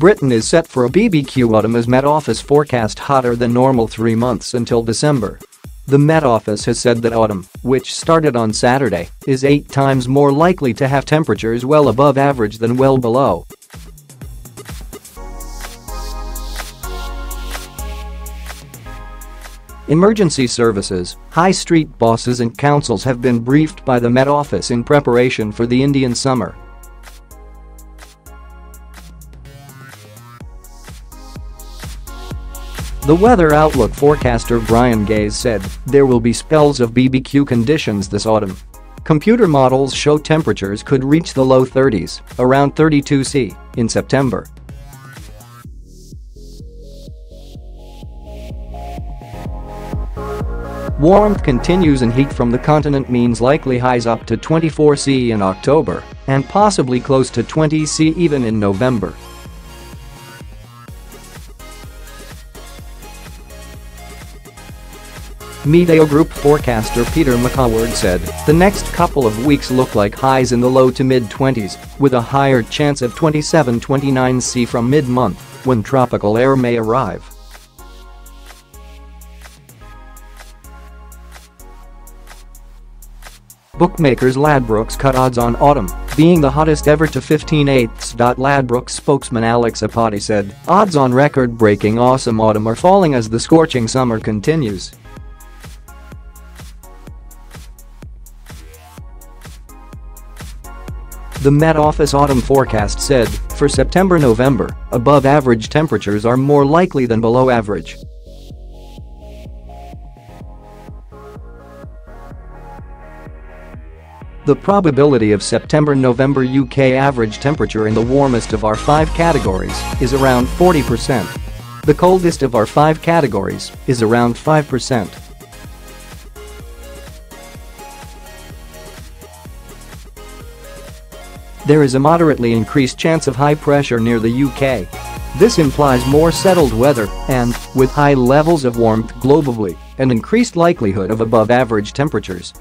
Britain is set for a BBQ autumn as Met Office forecast hotter than normal three months until December. The Met Office has said that autumn, which started on Saturday, is eight times more likely to have temperatures well above average than well below. Emergency services, high street bosses and councils have been briefed by the Met Office in preparation for the Indian summer. The weather outlook forecaster Brian Gaze said there will be spells of BBQ conditions this autumn. Computer models show temperatures could reach the low 30s, around 32 C, in September. Warmth continues and heat from the continent means likely highs up to 24 C in October and possibly close to 20 C even in November. MeteoGroup forecaster Peter McAward said, the next couple of weeks look like highs in the low to mid-20s, with a higher chance of 27-29 C from mid-month, when tropical air may arrive. Bookmakers Ladbrokes cut odds on autumn, being the hottest ever to 15 eighths. Ladbrokes spokesman Alex Apati said, odds on record-breaking awesome autumn are falling as the scorching summer continues. The Met Office autumn forecast said, for September-November, above average temperatures are more likely than below average. The probability of September-November UK average temperature in the warmest of our five categories is around 40%. The coldest of our five categories is around 5%. There is a moderately increased chance of high pressure near the UK. This implies more settled weather and, with high levels of warmth globally, an increased likelihood of above-average temperatures.